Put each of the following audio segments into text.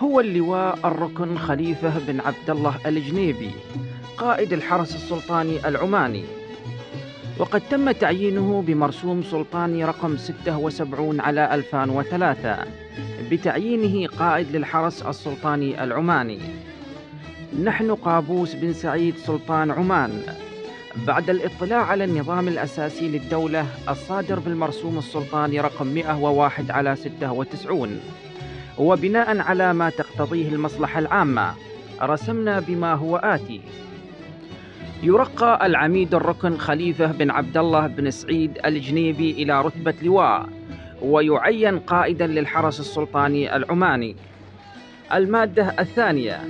هو اللواء الركن خليفة بن عبد الله الجنيبي قائد الحرس السلطاني العماني. وقد تم تعيينه بمرسوم سلطاني رقم 76 على 2003 بتعيينه قائد للحرس السلطاني العماني. نحن قابوس بن سعيد سلطان عمان. بعد الاطلاع على النظام الأساسي للدولة الصادر بالمرسوم السلطاني رقم 101 على 96 وبناء على ما تقتضيه المصلحة العامة رسمنا بما هو آتي. يرقى العميد الركن خليفة بن عبد الله بن سعيد الجنيبي إلى رتبة لواء ويعين قائدا للحرس السلطاني العماني. المادة الثانية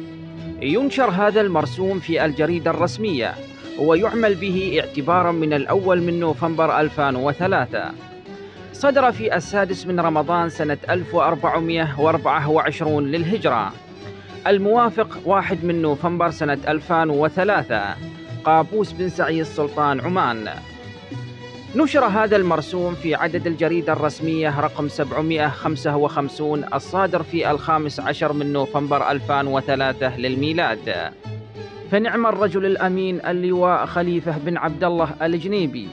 ينشر هذا المرسوم في الجريدة الرسمية ويعمل به اعتبارا من الأول من نوفمبر 2003 صدر في السادس من رمضان سنة 1424 للهجرة. الموافق واحد من نوفمبر سنة 2003 قابوس بن سعيد سلطان عمان. نشر هذا المرسوم في عدد الجريدة الرسمية رقم 755 الصادر في الخامس عشر من نوفمبر 2003 للميلاد. فنعم الرجل الأمين اللواء خليفة بن عبد الله الجنيبي.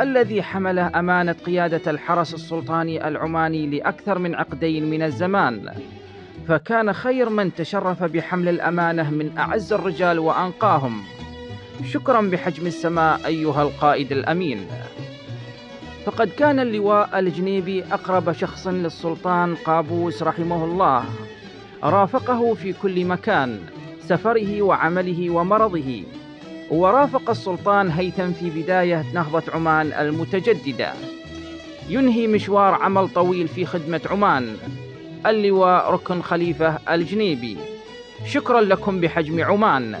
الذي حمل أمانة قيادة الحرس السلطاني العماني لأكثر من عقدين من الزمان. فكان خير من تشرف بحمل الأمانة من أعز الرجال وأنقاهم. شكرا بحجم السماء أيها القائد الأمين. فقد كان اللواء الجنيبي أقرب شخص للسلطان قابوس رحمه الله. رافقه في كل مكان سفره وعمله ومرضه. ورافق السلطان هيثم في بداية نهضة عمان المتجددة. ينهي مشوار عمل طويل في خدمة عمان. اللواء ركن خليفة الجنيبي. شكرا لكم بحجم عمان.